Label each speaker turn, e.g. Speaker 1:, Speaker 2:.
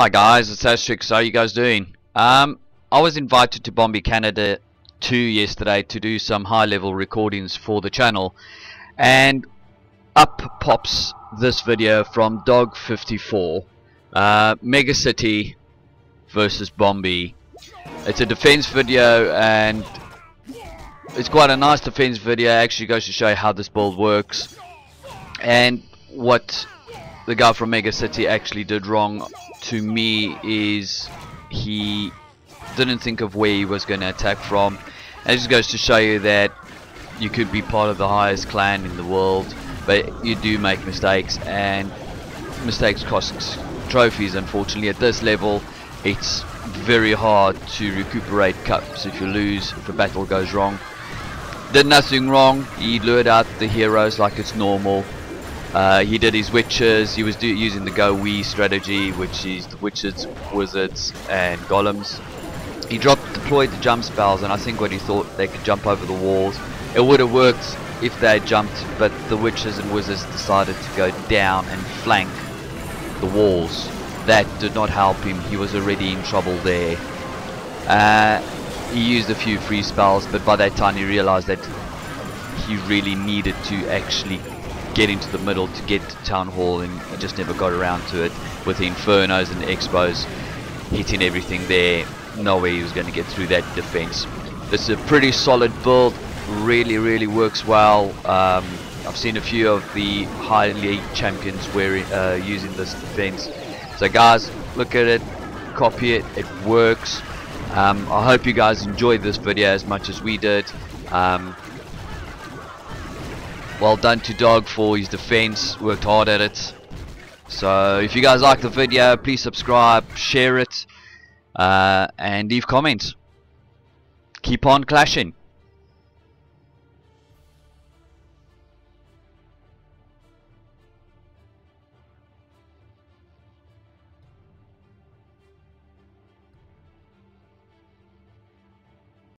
Speaker 1: Hi guys, it's Astrix. How are you guys doing? Um, I was invited to Bonbee, Canada 2 yesterday to do some high level recordings for the channel and up pops this video from Dog54 uh, Mega City versus Bonbee. It's a defense video and it's quite a nice defense video. Actually goes to show you how this build works and what the guy from Mega City actually did wrong to me is he didn't think of where he was going to attack from. And it just goes to show you that you could be part of the highest clan in the world, but you do make mistakes, and mistakes cost trophies. Unfortunately, at this level, it's very hard to recuperate cups if you lose, if a battle goes wrong. Did nothing wrong. He lured out the heroes like it's normal. Uh, he did his witches, he was using the GoWi strategy which is the witches, wizards and golems. He dropped deployed the jump spells and I think when he thought they could jump over the walls it would have worked if they had jumped but the witches and wizards decided to go down and flank the walls. That did not help him, he was already in trouble there. Uh, he used a few free spells but by that time he realized that he really needed to actually get into the middle to get to Town Hall and just never got around to it with the Infernos and X-Bows hitting everything there. No way he was going to get through that defense. This is a pretty solid build, really really works well. Um, I've seen a few of the high league champions wearing, uh, using this defense. So guys, look at it, copy it, it works. Um, I hope you guys enjoyed this video as much as we did. Um, well done to Dog for his defense, worked hard at it. So if you guys like the video, please subscribe, share it, uh, and leave comments. Keep on clashing.